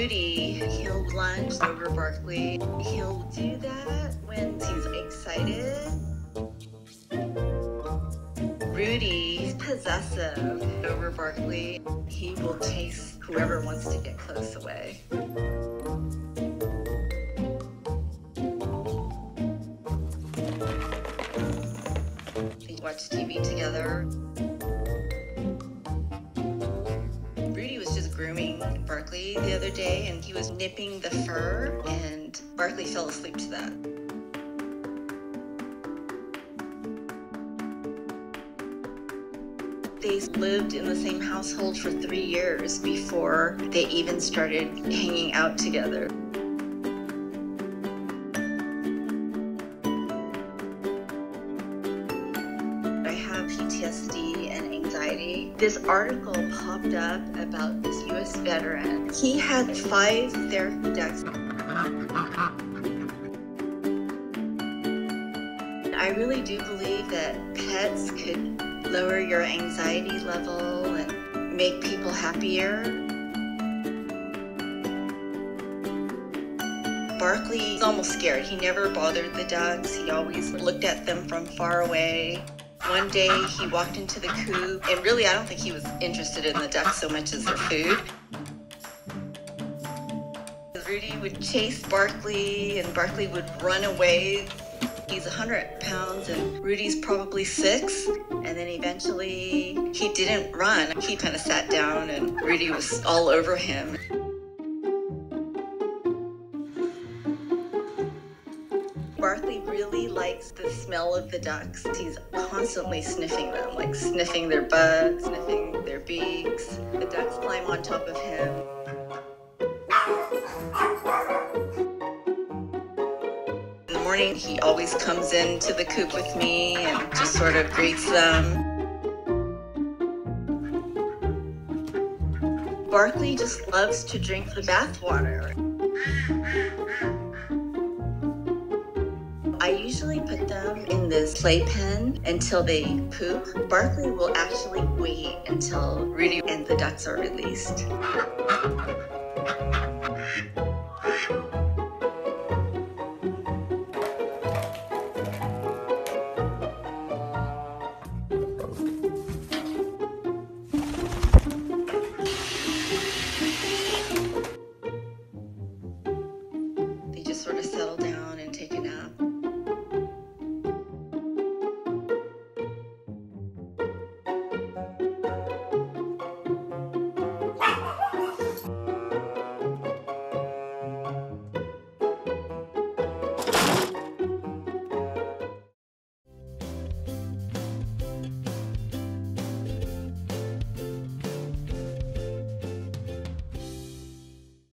Rudy, he'll lunge over Barclay. He'll do that when he's excited. Rudy, he's possessive over Barclay. He will chase whoever wants to get close away. They watch TV together. The other day and he was nipping the fur and Barclay fell asleep to that. They lived in the same household for three years before they even started hanging out together. I have PTSD and anxiety. This article popped up about this US veteran. He had five therapy decks. I really do believe that pets could lower your anxiety level and make people happier. Barclay was almost scared. He never bothered the ducks. He always looked at them from far away. One day he walked into the coop, and really, I don't think he was interested in the ducks so much as their food. Rudy would chase Barclay, and Barclay would run away. He's 100 pounds, and Rudy's probably six. And then eventually he didn't run. He kind of sat down, and Rudy was all over him. Really likes the smell of the ducks. He's constantly sniffing them, like sniffing their butts, sniffing their beaks. The ducks climb on top of him. In the morning, he always comes into the coop with me and just sort of greets them. Barclay just loves to drink the bathwater. I usually put them in this playpen until they poop. Barclay will actually wait until Rudy and the ducks are released.